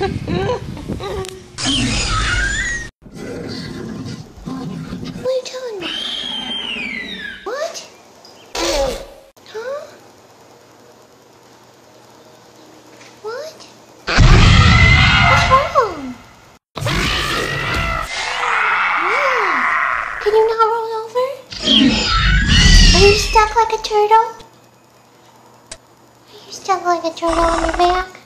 What are you telling me? What? Huh? What? What's wrong? Can you not roll over? Are you stuck like a turtle? Are you stuck like a turtle on your back?